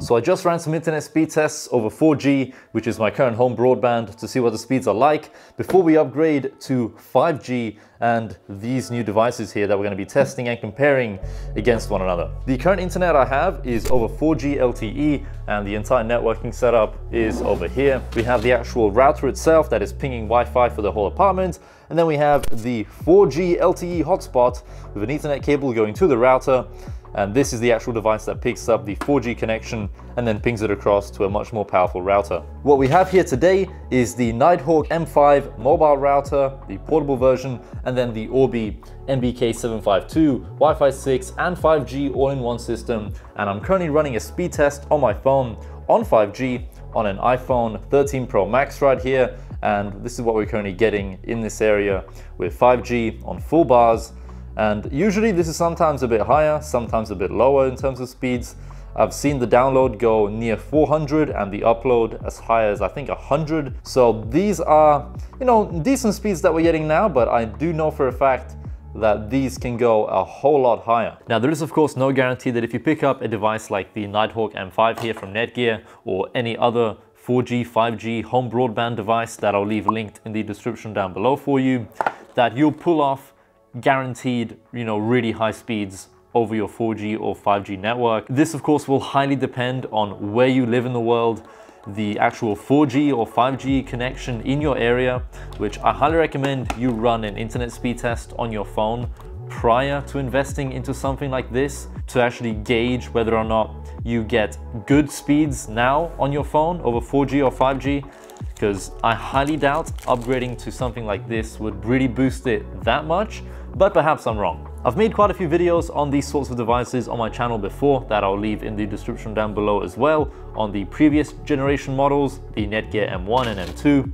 So I just ran some internet speed tests over 4G, which is my current home broadband, to see what the speeds are like before we upgrade to 5G and these new devices here that we're going to be testing and comparing against one another. The current internet I have is over 4G LTE and the entire networking setup is over here. We have the actual router itself that is pinging Wi-Fi for the whole apartment and then we have the 4G LTE hotspot with an ethernet cable going to the router and this is the actual device that picks up the 4G connection and then pings it across to a much more powerful router. What we have here today is the Nighthawk M5 mobile router, the portable version, and then the Orbi NBK752, Wi-Fi 6 and 5G all-in-one system. And I'm currently running a speed test on my phone on 5G on an iPhone 13 Pro Max right here. And this is what we're currently getting in this area with 5G on full bars and usually this is sometimes a bit higher, sometimes a bit lower in terms of speeds. I've seen the download go near 400 and the upload as high as I think 100. So these are, you know, decent speeds that we're getting now, but I do know for a fact that these can go a whole lot higher. Now there is of course no guarantee that if you pick up a device like the Nighthawk M5 here from Netgear or any other 4G, 5G home broadband device that I'll leave linked in the description down below for you, that you'll pull off guaranteed, you know, really high speeds over your 4G or 5G network. This of course will highly depend on where you live in the world, the actual 4G or 5G connection in your area, which I highly recommend you run an internet speed test on your phone prior to investing into something like this to actually gauge whether or not you get good speeds now on your phone over 4G or 5G because I highly doubt upgrading to something like this would really boost it that much but perhaps I'm wrong. I've made quite a few videos on these sorts of devices on my channel before that I'll leave in the description down below as well on the previous generation models, the Netgear M1 and M2.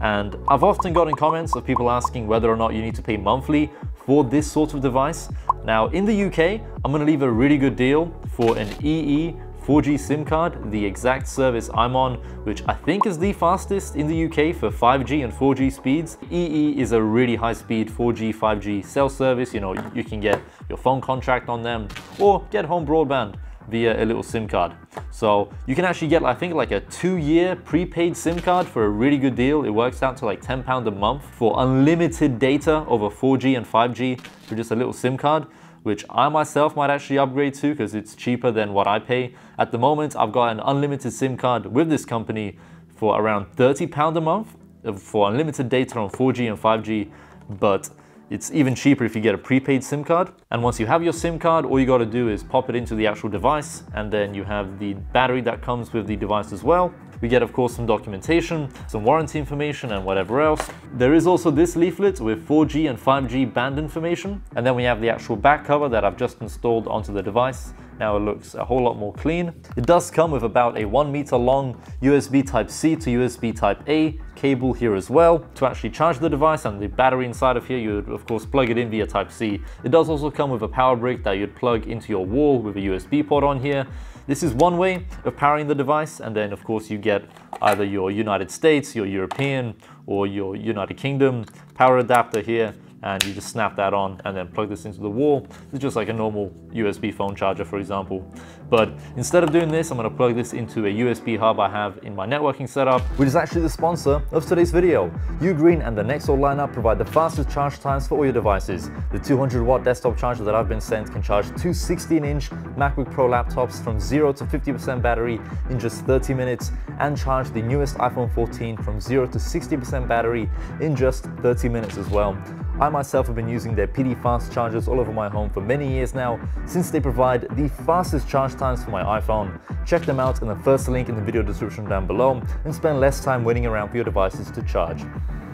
And I've often gotten comments of people asking whether or not you need to pay monthly for this sort of device. Now in the UK, I'm gonna leave a really good deal for an EE 4G SIM card, the exact service I'm on, which I think is the fastest in the UK for 5G and 4G speeds. EE is a really high speed 4G, 5G cell service. You know, you can get your phone contract on them or get home broadband via a little SIM card. So you can actually get, I think like a two year prepaid SIM card for a really good deal. It works out to like 10 pound a month for unlimited data over 4G and 5G for just a little SIM card which I myself might actually upgrade to because it's cheaper than what I pay. At the moment, I've got an unlimited SIM card with this company for around 30 pound a month uh, for unlimited data on 4G and 5G, but it's even cheaper if you get a prepaid SIM card. And once you have your SIM card, all you gotta do is pop it into the actual device and then you have the battery that comes with the device as well. We get, of course, some documentation, some warranty information and whatever else. There is also this leaflet with 4G and 5G band information. And then we have the actual back cover that I've just installed onto the device. Now it looks a whole lot more clean. It does come with about a one meter long USB Type-C to USB Type-A cable here as well. To actually charge the device and the battery inside of here, you would of course plug it in via Type-C. It does also come with a power brick that you'd plug into your wall with a USB port on here. This is one way of powering the device and then of course you get either your United States, your European or your United Kingdom power adapter here and you just snap that on and then plug this into the wall. It's just like a normal USB phone charger, for example. But instead of doing this, I'm gonna plug this into a USB hub I have in my networking setup, which is actually the sponsor of today's video. Ugreen and the Nexode lineup provide the fastest charge times for all your devices. The 200 watt desktop charger that I've been sent can charge two 16 inch MacBook Pro laptops from 0 to 50% battery in just 30 minutes and charge the newest iPhone 14 from 0 to 60% battery in just 30 minutes as well. I myself have been using their PD fast chargers all over my home for many years now since they provide the fastest charge times for my iPhone. Check them out in the first link in the video description down below and spend less time waiting around for your devices to charge.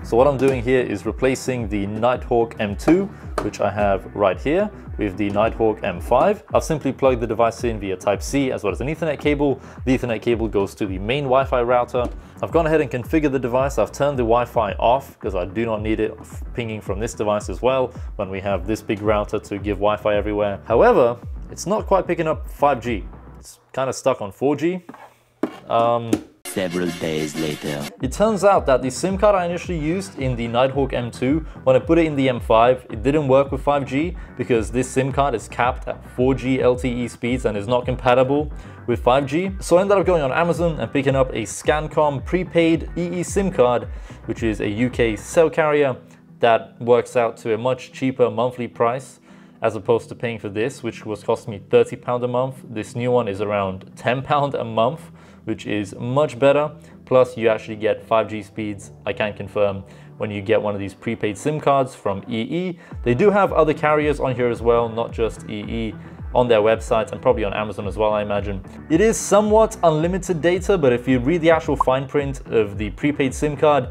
So what I'm doing here is replacing the Nighthawk M2, which I have right here, with the Nighthawk M5. I've simply plugged the device in via Type-C as well as an Ethernet cable. The Ethernet cable goes to the main Wi-Fi router. I've gone ahead and configured the device. I've turned the Wi-Fi off because I do not need it pinging from this device as well when we have this big router to give Wi-Fi everywhere. However, it's not quite picking up 5G. It's kind of stuck on 4G. Um, several days later. It turns out that the SIM card I initially used in the Nighthawk M2, when I put it in the M5, it didn't work with 5G because this SIM card is capped at 4G LTE speeds and is not compatible with 5G. So I ended up going on Amazon and picking up a Scancom prepaid EE SIM card, which is a UK cell carrier that works out to a much cheaper monthly price as opposed to paying for this, which was costing me £30 a month. This new one is around £10 a month, which is much better. Plus, you actually get 5G speeds, I can confirm, when you get one of these prepaid SIM cards from EE. They do have other carriers on here as well, not just EE on their website and probably on Amazon as well, I imagine. It is somewhat unlimited data, but if you read the actual fine print of the prepaid SIM card,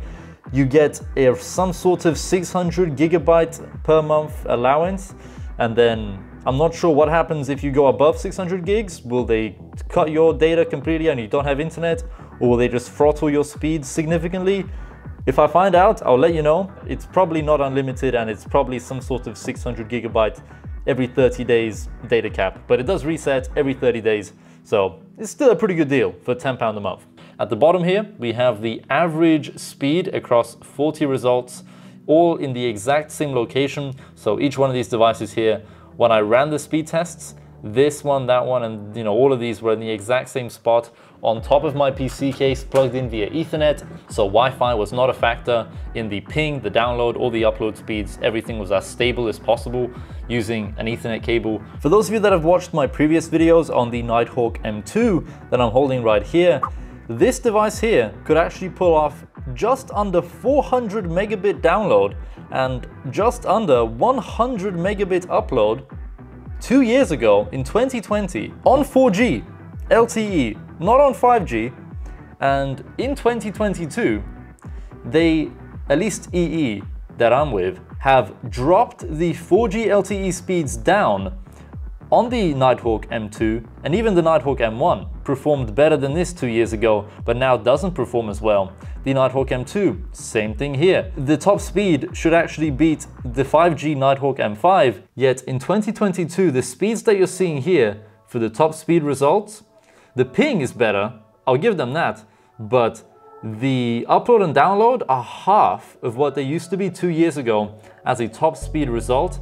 you get a, some sort of 600 gigabyte per month allowance. And then I'm not sure what happens if you go above 600 gigs. Will they cut your data completely and you don't have internet? Or will they just throttle your speed significantly? If I find out, I'll let you know. It's probably not unlimited and it's probably some sort of 600 gigabyte every 30 days data cap, but it does reset every 30 days. So it's still a pretty good deal for 10 pound a month. At the bottom here, we have the average speed across 40 results all in the exact same location. So each one of these devices here, when I ran the speed tests, this one, that one, and you know all of these were in the exact same spot on top of my PC case plugged in via Ethernet. So Wi-Fi was not a factor in the ping, the download, or the upload speeds. Everything was as stable as possible using an Ethernet cable. For those of you that have watched my previous videos on the Nighthawk M2 that I'm holding right here, this device here could actually pull off Mm-hmm. just under 400 megabit download and just under 100 megabit upload two years ago in 2020 on 4G LTE, not on 5G. And in 2022, they, at least EE that I'm with, have dropped the 4G LTE speeds down on the Nighthawk M2 and even the Nighthawk M1 performed better than this two years ago, but now doesn't perform as well. The Nighthawk M2, same thing here. The top speed should actually beat the 5G Nighthawk M5, yet in 2022, the speeds that you're seeing here for the top speed results, the ping is better, I'll give them that, but the upload and download are half of what they used to be two years ago as a top speed result.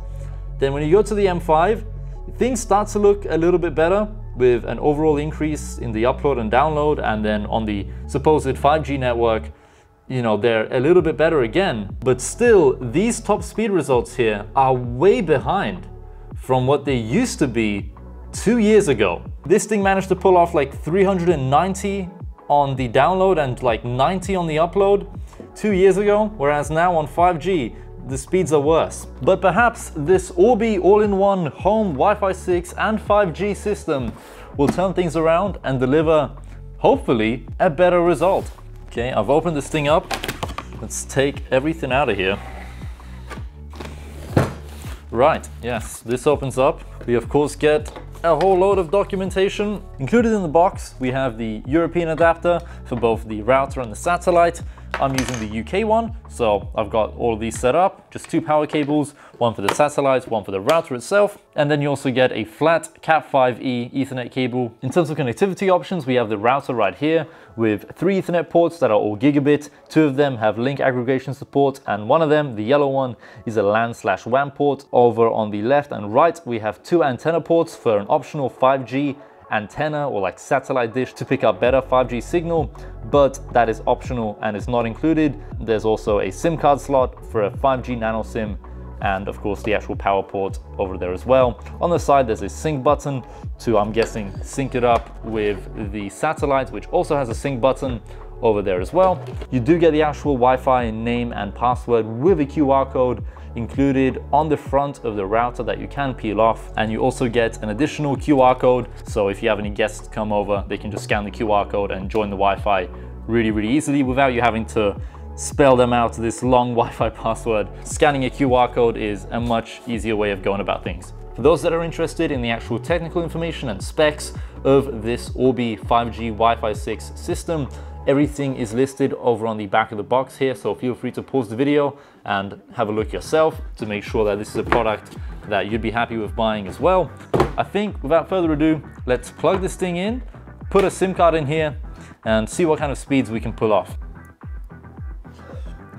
Then when you go to the M5, things start to look a little bit better with an overall increase in the upload and download and then on the supposed 5G network you know they're a little bit better again. But still these top speed results here are way behind from what they used to be two years ago. This thing managed to pull off like 390 on the download and like 90 on the upload two years ago whereas now on 5G the speeds are worse. But perhaps this Orbi all-in-one home Wi-Fi 6 and 5G system will turn things around and deliver, hopefully, a better result. Okay, I've opened this thing up. Let's take everything out of here. Right, yes, this opens up. We of course get a whole load of documentation. Included in the box, we have the European adapter for both the router and the satellite, I'm using the UK one, so I've got all of these set up, just two power cables, one for the satellite, one for the router itself, and then you also get a flat Cat5e Ethernet cable. In terms of connectivity options, we have the router right here with three Ethernet ports that are all gigabit. Two of them have link aggregation support, and one of them, the yellow one, is a LAN slash WAN port. Over on the left and right, we have two antenna ports for an optional 5G antenna or like satellite dish to pick up better 5G signal, but that is optional and is not included. There's also a SIM card slot for a 5G nano SIM and of course the actual power port over there as well. On the side there's a sync button to, I'm guessing, sync it up with the satellite, which also has a sync button over there as well. You do get the actual Wi-Fi name and password with a QR code included on the front of the router that you can peel off. And you also get an additional QR code. So if you have any guests come over, they can just scan the QR code and join the Wi-Fi really, really easily without you having to spell them out this long Wi-Fi password. Scanning a QR code is a much easier way of going about things. For those that are interested in the actual technical information and specs of this Orbi 5G Wi-Fi 6 system, Everything is listed over on the back of the box here, so feel free to pause the video and have a look yourself to make sure that this is a product that you'd be happy with buying as well. I think without further ado, let's plug this thing in, put a SIM card in here, and see what kind of speeds we can pull off.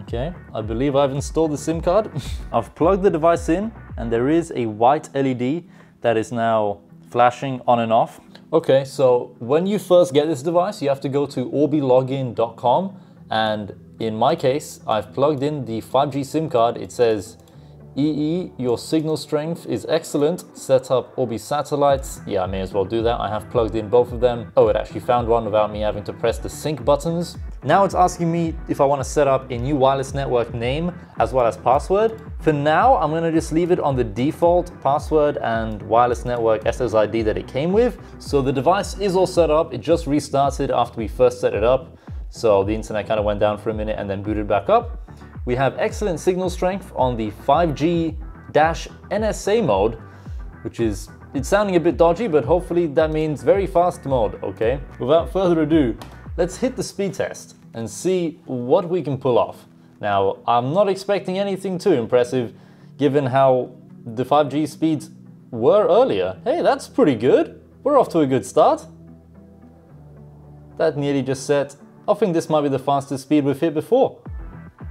Okay, I believe I've installed the SIM card. I've plugged the device in and there is a white LED that is now flashing on and off. Okay, so when you first get this device, you have to go to orbilogin.com and in my case, I've plugged in the 5G SIM card. It says EE, your signal strength is excellent. Set up Orbi satellites. Yeah, I may as well do that. I have plugged in both of them. Oh, it actually found one without me having to press the sync buttons. Now it's asking me if I want to set up a new wireless network name as well as password. For now, I'm going to just leave it on the default password and wireless network SSID that it came with. So the device is all set up. It just restarted after we first set it up. So the internet kind of went down for a minute and then booted back up. We have excellent signal strength on the 5G-NSA mode, which is, it's sounding a bit dodgy, but hopefully that means very fast mode, okay? Without further ado, let's hit the speed test and see what we can pull off. Now, I'm not expecting anything too impressive given how the 5G speeds were earlier. Hey, that's pretty good. We're off to a good start. That nearly just set. I think this might be the fastest speed we've hit before.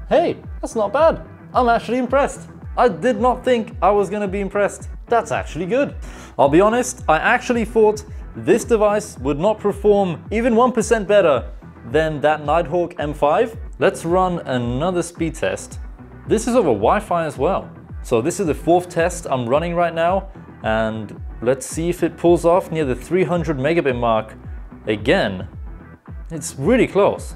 Hey, that's not bad. I'm actually impressed. I did not think I was gonna be impressed. That's actually good. I'll be honest, I actually thought this device would not perform even 1% better than that Nighthawk M5. Let's run another speed test. This is over Wi-Fi as well. So this is the fourth test I'm running right now and let's see if it pulls off near the 300 megabit mark again. It's really close.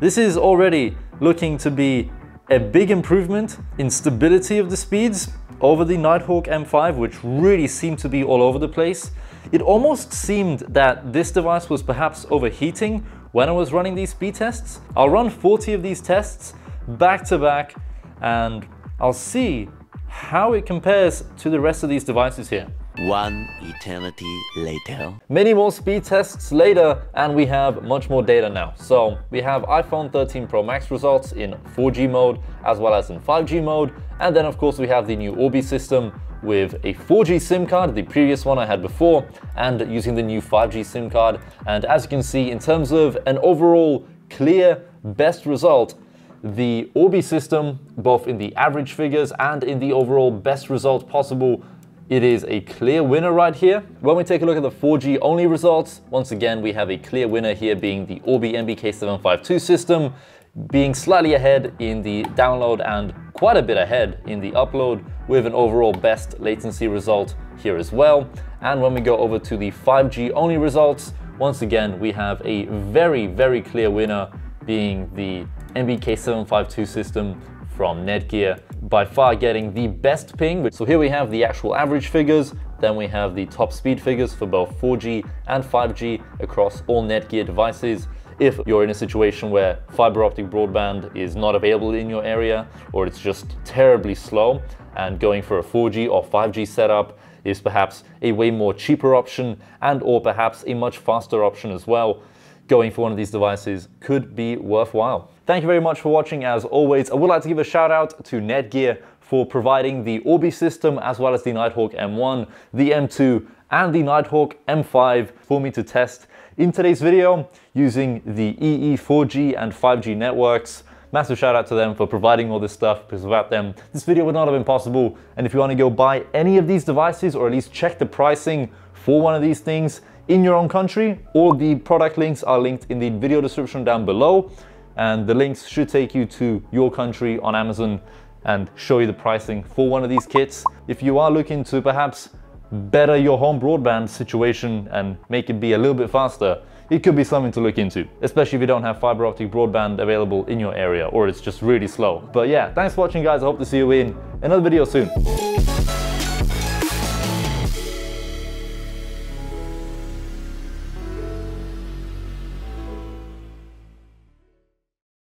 This is already looking to be a big improvement in stability of the speeds over the Nighthawk M5, which really seemed to be all over the place. It almost seemed that this device was perhaps overheating when I was running these speed tests. I'll run 40 of these tests back to back and I'll see how it compares to the rest of these devices here. One eternity later. Many more speed tests later and we have much more data now. So we have iPhone 13 Pro Max results in 4G mode as well as in 5G mode. And then of course we have the new Orbi system with a 4G SIM card, the previous one I had before, and using the new 5G SIM card. And as you can see, in terms of an overall clear best result, the Orbi system, both in the average figures and in the overall best result possible, it is a clear winner right here. When we take a look at the 4G only results, once again, we have a clear winner here being the Orbi NBK752 system, being slightly ahead in the download and quite a bit ahead in the upload with an overall best latency result here as well. And when we go over to the 5G only results, once again, we have a very, very clear winner being the NBK752 system from Netgear, by far getting the best ping. So here we have the actual average figures, then we have the top speed figures for both 4G and 5G across all Netgear devices. If you're in a situation where fiber optic broadband is not available in your area or it's just terribly slow and going for a 4G or 5G setup is perhaps a way more cheaper option and or perhaps a much faster option as well, going for one of these devices could be worthwhile. Thank you very much for watching as always. I would like to give a shout out to Netgear for providing the Orbi system as well as the Nighthawk M1, the M2 and the Nighthawk M5 for me to test in today's video using the EE 4G and 5G networks. Massive shout out to them for providing all this stuff because without them, this video would not have been possible. And if you want to go buy any of these devices or at least check the pricing for one of these things in your own country, all the product links are linked in the video description down below and the links should take you to your country on Amazon and show you the pricing for one of these kits. If you are looking to perhaps better your home broadband situation and make it be a little bit faster, it could be something to look into, especially if you don't have fiber optic broadband available in your area or it's just really slow. But yeah, thanks for watching guys. I hope to see you in another video soon.